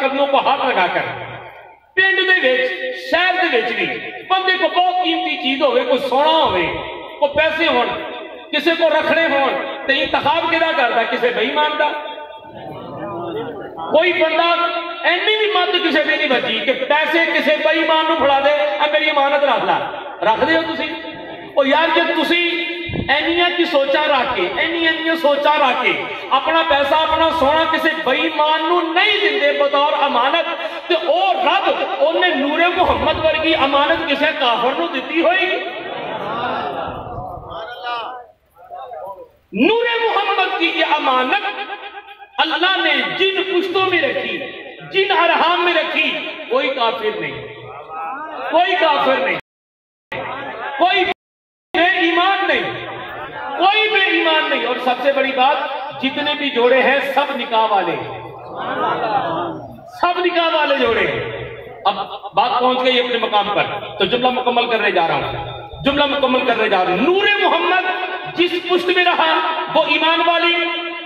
قدموں کو ہاتھ لگا کر۔ پنڈ دے وچ، شہر دے وچ بھی۔ بندے کو بہت قیمتی چیز ہوئے کوئی سونا ہوئے کوئی پیسے ہون، کسے کو رکھنے ہون تو انتخاب کدا کرتا کسے بھائی مانتا کوئی بندہ اینی بھی مت کسے بھی نہیں بچی کہ پیسے کسے بھائی مان نو پھڑا دے، اے میری امانت رکھ لا۔ رکھ دے ہو تسی؟ او یار جب تسی اینیاں کی سوچا رکھ کے اینی اینیاں سوچا رکھ کے اپنا پیسہ اپنا سونا کسے بھائی مان نو نہیں دیندے بطور امانت تے او رب اونے نور محمد ورگی امانت کسے کافر نو دیتی ہوئی نور محمد کی یہ امانت اللہ نے جن پشتوں میں رکھی جن ارحام میں رکھی کوئی کافر نہیں کوئی کافر نہیں کوئی بے ایمان نہیں کوئی بے ایمان نہیں اور سب سے بڑی بات، جتنے بھی جوڑے ہیں، سب نکاح والے۔ سب نکاح والے جوڑے۔ ہیں اب بات پہنچ گئی اپنے مقام پر۔ تو جملہ مکمل کرنے جا رہا ہوں۔ جملہ مکمل کرنے جا رہا ہوں۔ نور محمد جس پشت میں رہا، وہ ایمان والی۔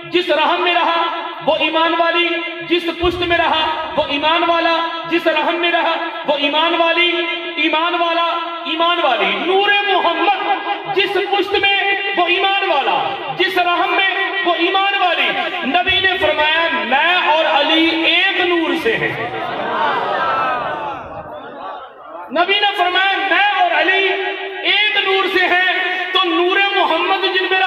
جس رحم میں رہا، وہ ایمان والی۔ جس پشت میں رہا، وہ ایمان والا۔ جس رحم میں رہا، وہ ایمان والی۔ ایمان والا، ایمان والی۔ نور محمد کو ایمان والی۔ نبی نے فرمایا، میں اور علی ایک نور سے ہیں۔ نبی نے فرمایا، میں اور علی ایک نور سے ہیں۔ تو نور محمد جن میں